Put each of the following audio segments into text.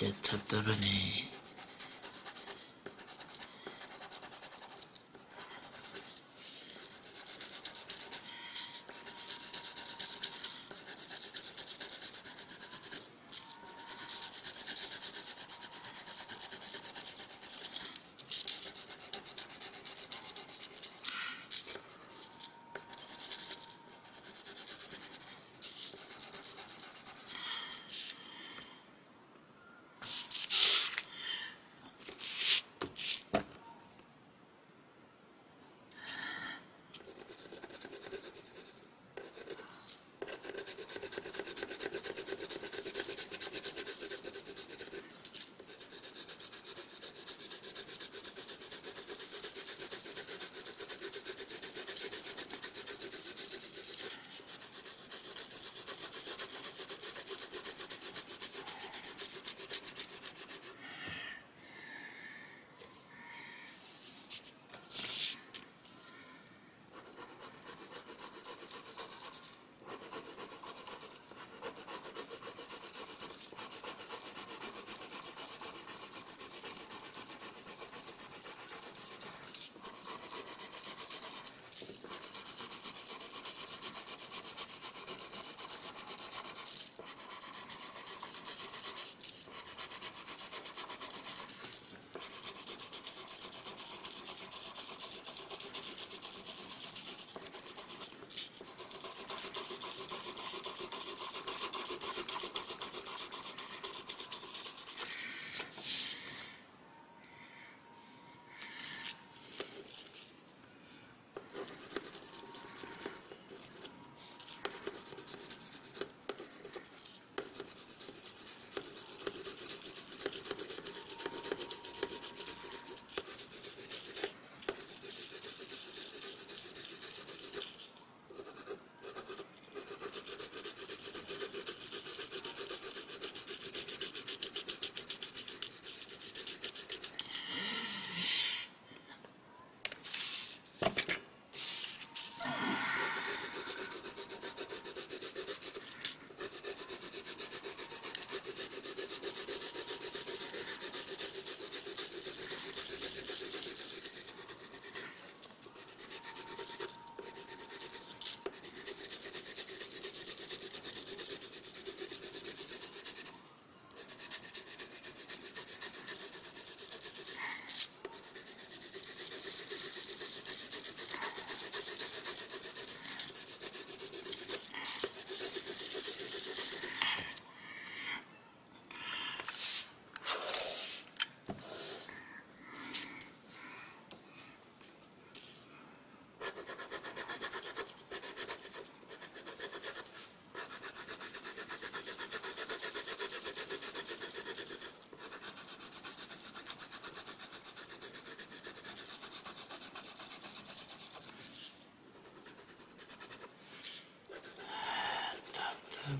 जत्थर बने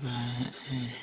Bye.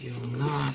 You're not.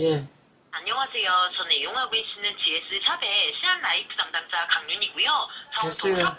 예. 안녕하세요. 저는 이용하고 계시는 GS 샵의 시안 라이프 담당자 강윤이고요. 됐어요.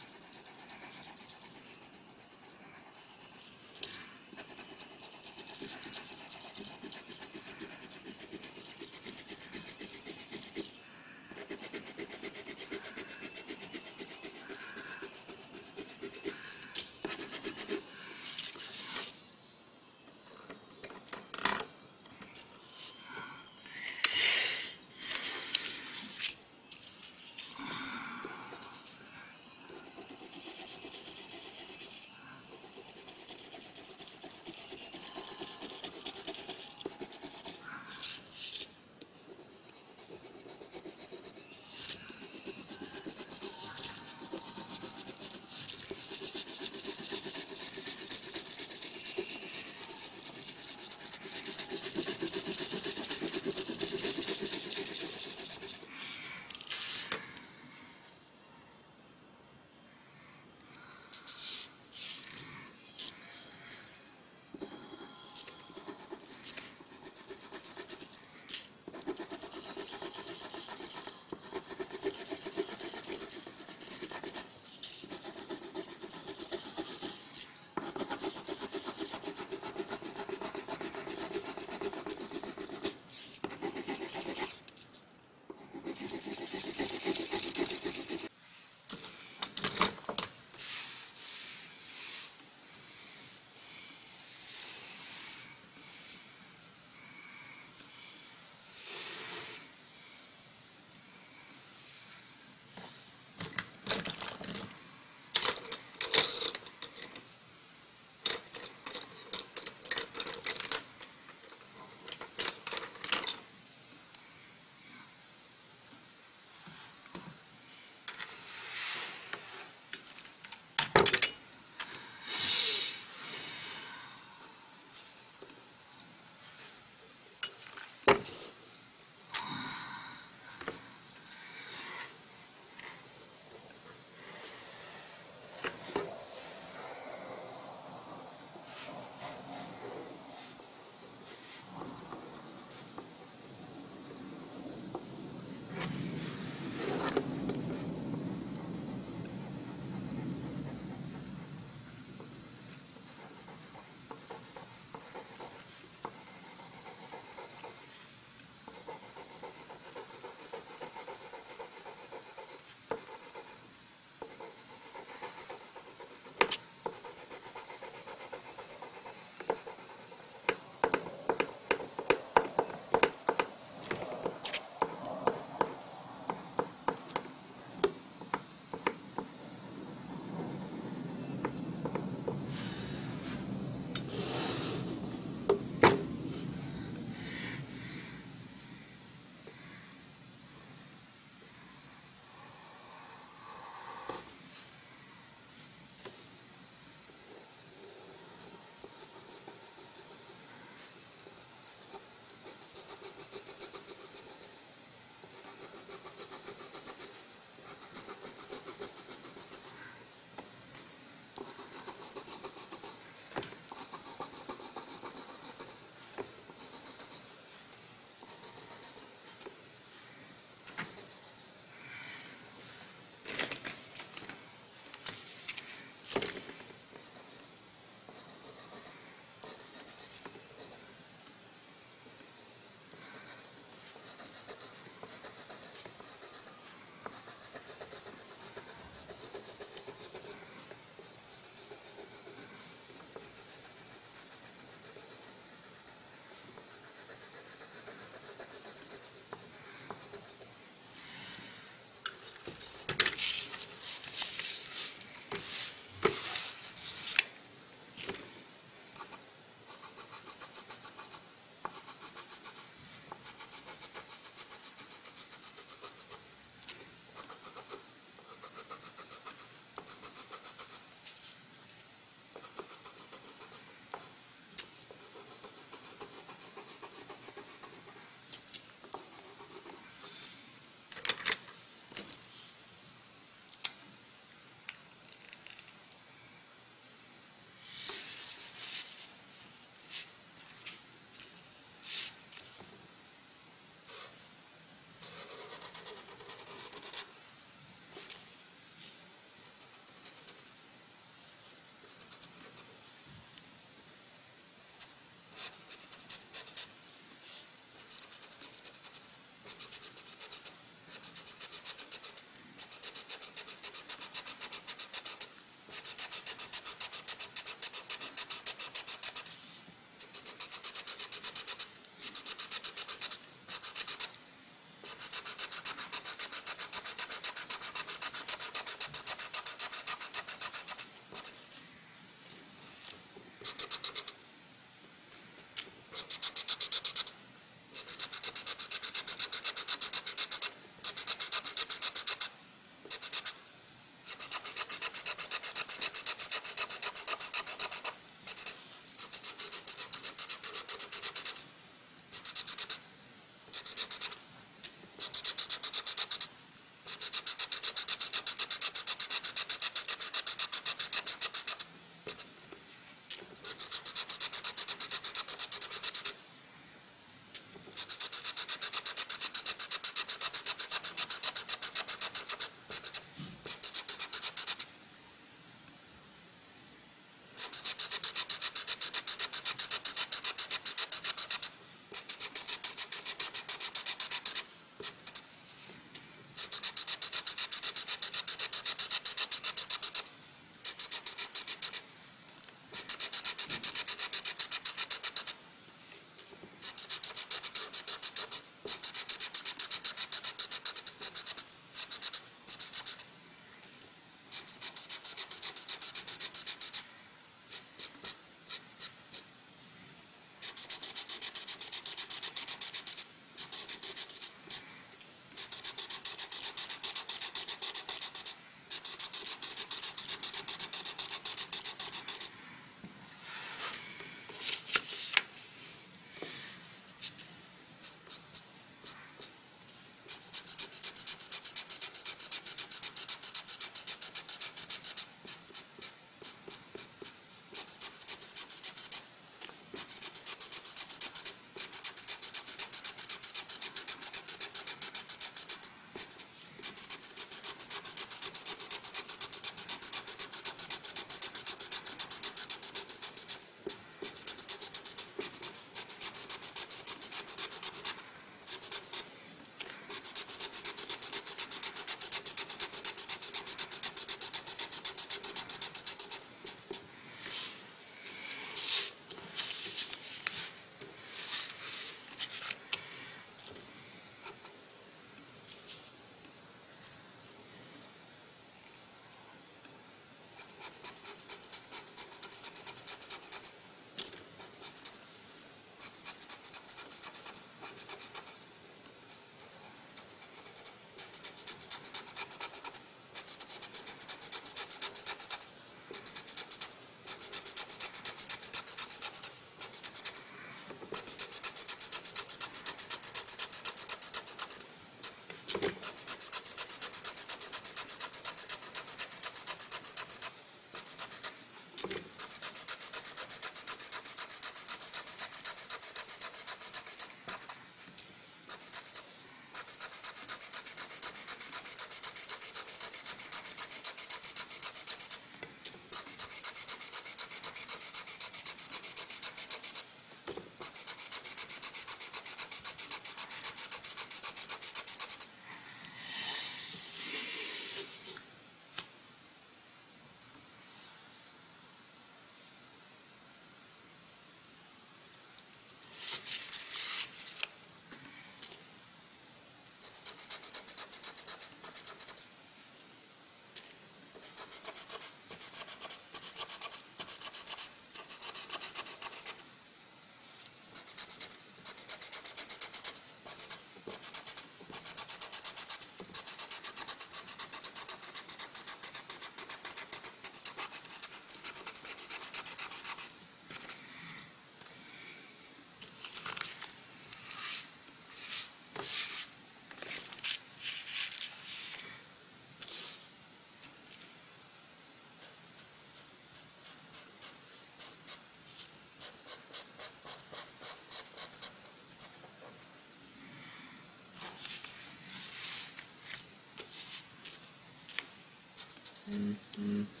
Mm-hmm.